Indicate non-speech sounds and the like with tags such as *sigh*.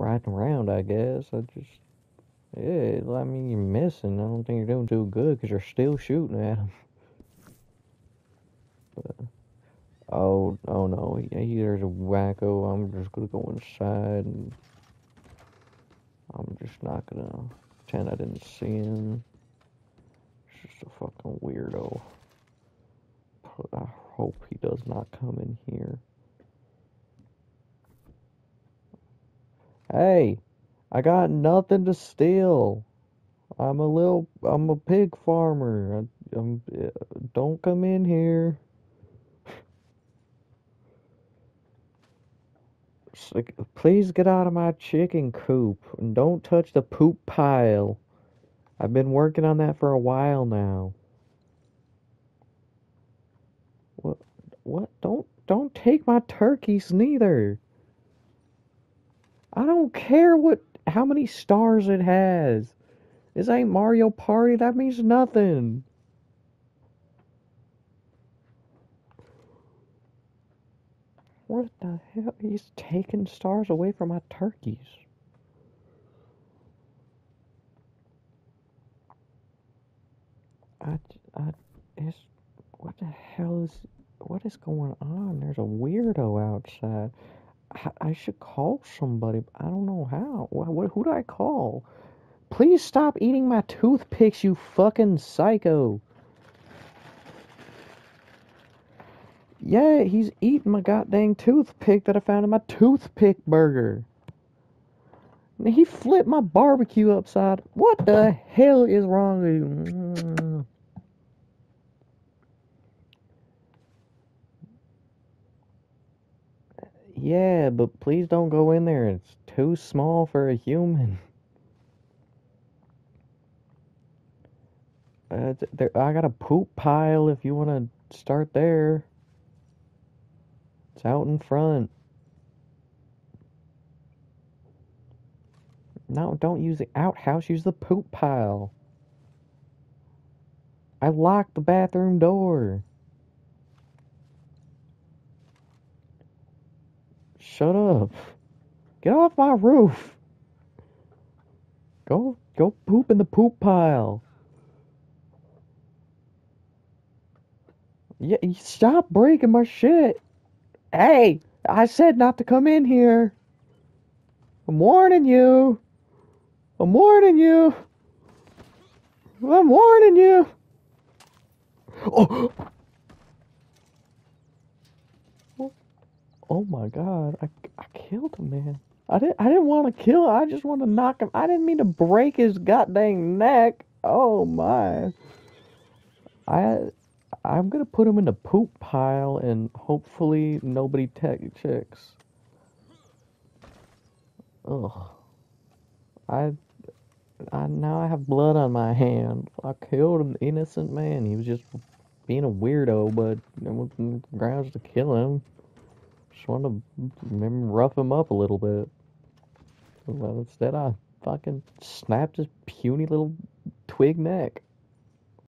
riding around, I guess. I just, yeah, I mean, you're missing. I don't think you're doing too good because you're still shooting at him. But, oh, oh no, he, he, there's a wacko. I'm just gonna go inside and I'm just not gonna pretend I didn't see him. It's just a fucking weirdo. I hope he does not come in here. Hey, I got nothing to steal. I'm a little, I'm a pig farmer. I, I'm, uh, don't come in here. Please get out of my chicken coop and don't touch the poop pile. I've been working on that for a while now. What? What? Don't don't take my turkeys neither. I don't care what how many stars it has. This ain't Mario Party. That means nothing. What the hell? He's taking stars away from my turkeys. I, I, it's, what the hell is, what is going on? There's a weirdo outside. I, should call somebody. I don't know how. What, who do I call? Please stop eating my toothpicks, you fucking psycho. Yeah, he's eating my goddamn toothpick that I found in my toothpick burger. He flipped my barbecue upside. What the hell is wrong with you? Yeah, but please don't go in there. It's too small for a human. *laughs* Uh, there, I got a poop pile if you want to start there. It's out in front. No, don't use the outhouse. Use the poop pile. I locked the bathroom door. Shut up. Get off my roof. Go, go poop in the poop pile. Yeah, stop breaking my shit. Hey, I said not to come in here. I'm warning you. I'm warning you. I'm warning you. Oh. Oh my god, I, I killed him, man. I didn't I didn't want to kill him. I just want to knock him. I didn't mean to break his goddamn neck. Oh my. I I'm gonna put him in the poop pile and hopefully nobody tech checks. Ugh. I, I now I have blood on my hand. I killed an innocent man. He was just being a weirdo, but there was grounds to kill him. Just wanted to rough him up a little bit. Well, instead I fucking snapped his puny little twig neck.